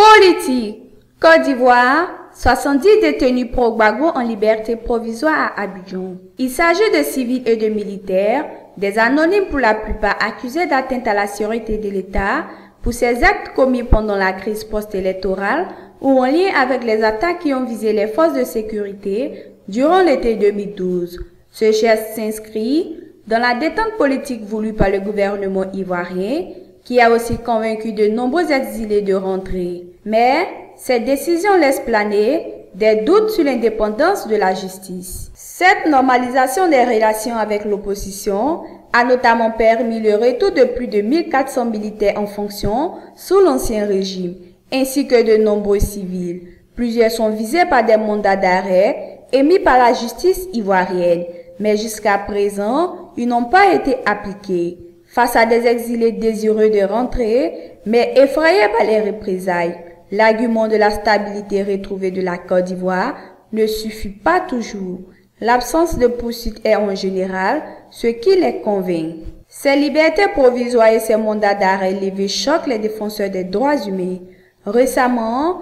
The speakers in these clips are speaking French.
Politique. Côte d'Ivoire, 70 détenus pro-Gbagbo en liberté provisoire à Abidjan. Il s'agit de civils et de militaires, des anonymes pour la plupart accusés d'atteinte à la sécurité de l'État pour ces actes commis pendant la crise post-électorale ou en lien avec les attaques qui ont visé les forces de sécurité durant l'été 2012. Ce geste s'inscrit dans la détente politique voulue par le gouvernement ivoirien qui a aussi convaincu de nombreux exilés de rentrer. Mais cette décision laisse planer des doutes sur l'indépendance de la justice. Cette normalisation des relations avec l'opposition a notamment permis le retour de plus de 1400 militaires en fonction sous l'ancien régime, ainsi que de nombreux civils. Plusieurs sont visés par des mandats d'arrêt émis par la justice ivoirienne, mais jusqu'à présent, ils n'ont pas été appliqués. Face à des exilés désireux de rentrer, mais effrayés par les représailles, l'argument de la stabilité retrouvée de la Côte d'Ivoire ne suffit pas toujours. L'absence de poursuite est en général ce qui les convainc. Ces libertés provisoires et ces mandats d'arrêt levés choquent les défenseurs des droits humains. Récemment,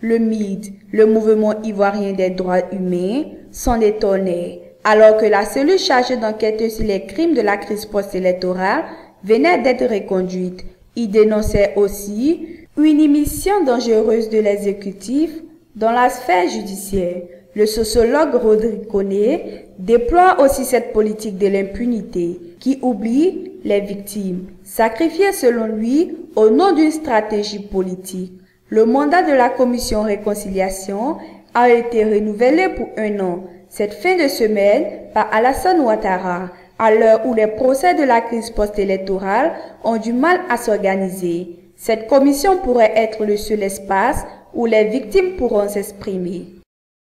le MID, le mouvement ivoirien des droits humains, s'en étonnait, alors que la cellule chargée d'enquêter sur les crimes de la crise post-électorale venait d'être reconduite. Il dénonçait aussi une émission dangereuse de l'exécutif dans la sphère judiciaire. Le sociologue Rodrigue Koné déploie aussi cette politique de l'impunité qui oublie les victimes, sacrifiées selon lui au nom d'une stratégie politique. Le mandat de la commission réconciliation a été renouvelé pour un an, cette fin de semaine par Alassane Ouattara, à l'heure où les procès de la crise post-électorale ont du mal à s'organiser. Cette commission pourrait être le seul espace où les victimes pourront s'exprimer.